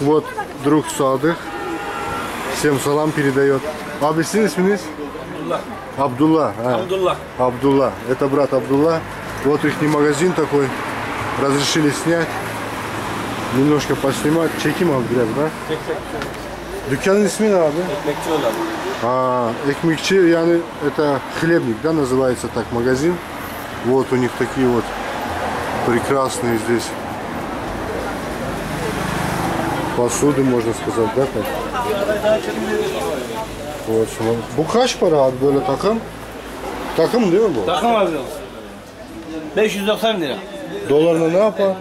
вот друг Садых. Всем салам передает. Abi siz isminiz? Абдулла. а. Абдулла. Абдулла. Это брат Абдулла. Вот их магазин такой. Разрешили снять. Немножко поснимать. Çekim aldı biraz da. Dükkanın ismi ne abi? Ekmekçi olan. А, Экмикчи, yani это хлебник, да, называется так магазин. Вот у них такие вот прекрасные здесь посуды, можно сказать, да, так? Вот, şuna- Bu kaç para abi böyle takım? Takım değil mi bu? Takım abi. 590 lira. Dolarla ne yapar?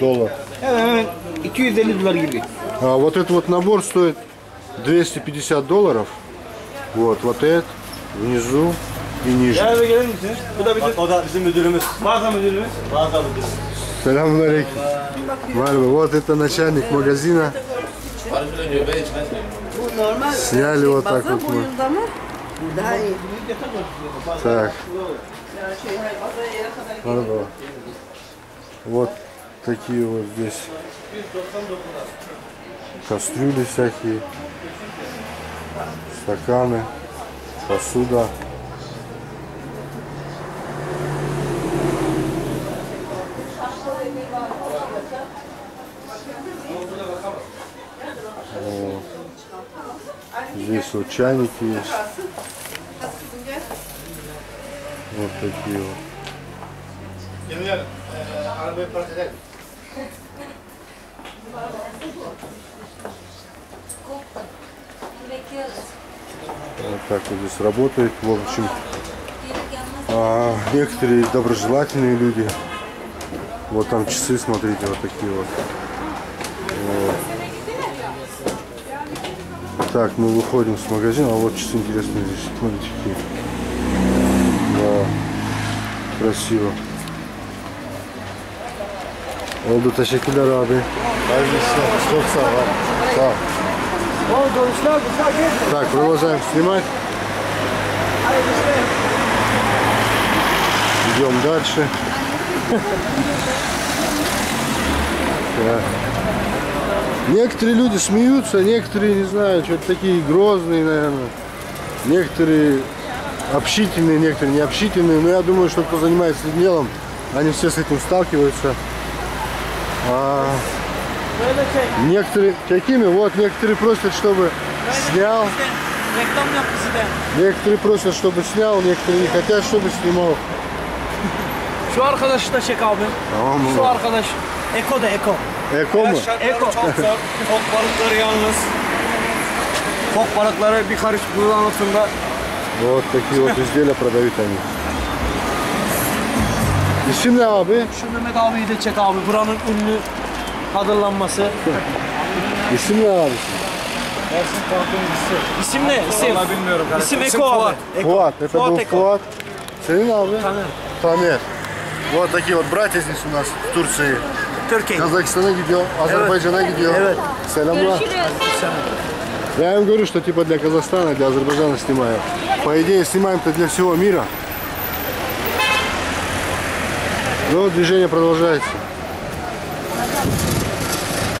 Доллар. Hemen hemen 250 dolar gibi. А вот этот вот набор стоит 250 долларов. Вот, вот этот внизу и ниже. Gel eve gelir misiniz? Bu da bizim O da bizim müdürümüz. mağaza müdürümüz. Mağaza müdürümüz. Салям алейкум. Мальва, вот это начальник магазина. Сняли вот так вот мы. Так, Мальва. Вот такие вот здесь кастрюли всякие, стаканы, посуда. Здесь вот чайники есть. Вот такие вот. Вот так вот здесь работает. В общем, а, некоторые доброжелательные люди. Вот там часы, смотрите, вот такие вот. Так, мы выходим с магазина, а вот часы интересные здесь. Смотрите, какие. Да, красиво. Oldu teşekkürler abi. Hayırlı işler. Çok sağ ol. Sağ ol. Так, продолжаем снимать. Идем дальше. Так. Некоторые люди смеются, некоторые, не знаю, что-то такие грозные, наверное. Некоторые общительные, некоторые необщительные. Но я думаю, что кто занимается делом, они все с этим сталкиваются. А некоторые такими, вот, некоторые просят, чтобы снял. Некоторые просят, чтобы снял, некоторые не хотят, чтобы снимал. Şu arkadaşı da çek abi. Tamam Şu arkadaş. Eko da Eko. Eko mu? Eko. Çok zor. Fok balıkları yalnız. Fok balıkları bir karış bunun altında. Вот такие вот изделия продают они. İsim ne abi? Şu Mehmet abiyi de çek abi. Buranın ünlü kadınlanması. İsim ne abi? Ersin tanıtımcısı. İsim ne? İsim. Vallahi bilmiyorum kardeşim. İsim İsim Eko Fuat. abi. Eko. Fuat. Это Fuat был Eko. Fuat. Senin abi? Taner. Тамер. Вот такие вот братья здесь у нас в Турции. Türkiye. Казахстана gidiyor, Азербайджана gidiyor. Evet. Selamlar. Я им говорю, что типа для Казахстана, для Азербайджана снимаю. По идее, снимаем-то для всего мира. Но движение продолжается.